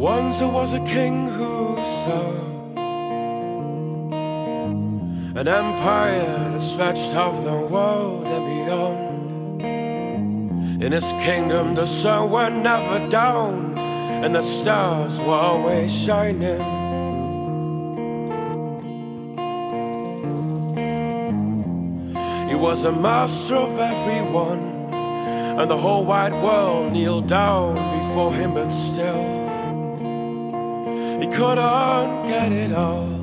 Once there was a king who saw an empire that stretched off the world and beyond. In his kingdom, the sun went never down, and the stars were always shining. He was a master of everyone, and the whole wide world kneeled down before him, but still couldn't get it all.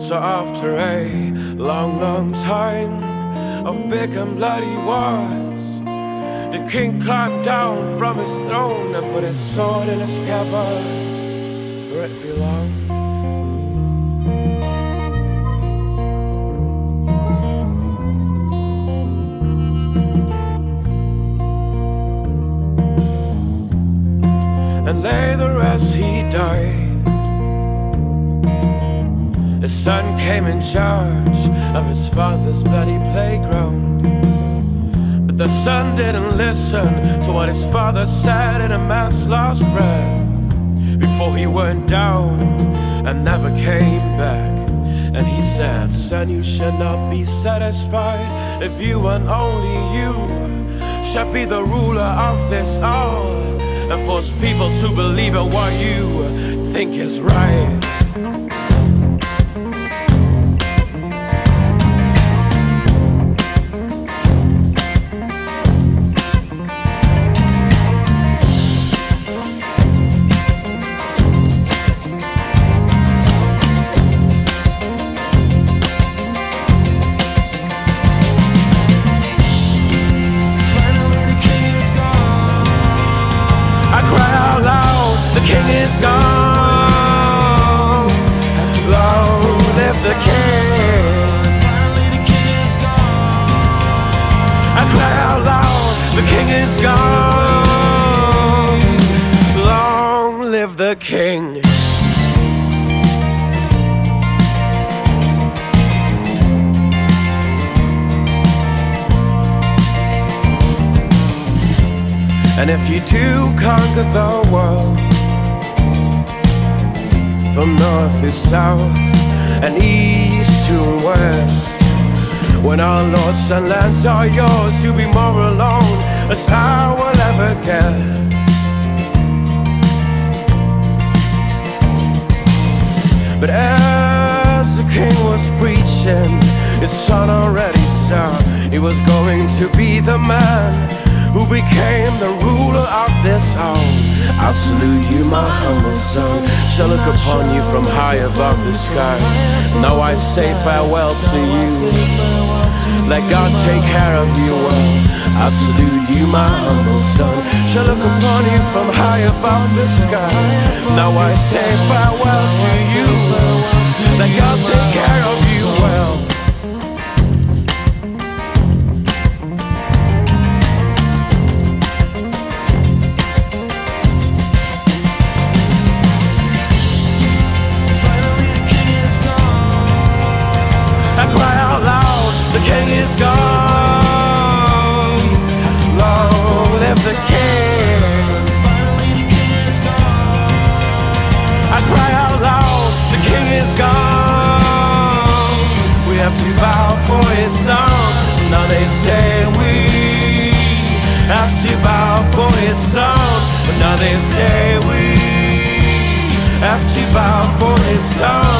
So after a long, long time of big and bloody wars, the king climbed down from his throne and put his sword in a scabbard where it belonged. And lay later as he died his son came in charge of his father's bloody playground. But the son didn't listen to what his father said in a man's last breath before he went down and never came back. And he said, Son, you shall not be satisfied if you and only you shall be the ruler of this all and force people to believe in what you think is right. King is gone. Long live the king. And if you do conquer the world from north to south and east to west, when our lords and lands are yours, you'll be more alone as I will ever get. But as the king was preaching, his son already saw he was going to be the man who became the ruler of this home. I salute you, my humble son. Shall look upon you from high above the sky. Now I say farewell to you. Let God take care of you well. I salute you, my humble son. Shall look upon you from high above the sky. Now I say farewell to you. Let God take care of you well. Have to bow for his son. Now they say we have to bow for his son. But now they say we have to bow for his son.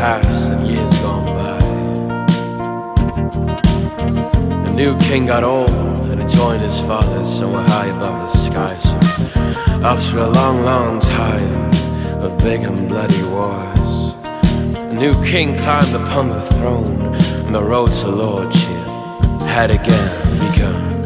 Passed and years gone by. The new king got old and he joined his father somewhere high above the sky. So after a long, long time of big and bloody wars, a new king climbed upon the throne, and the road to lordship had again begun.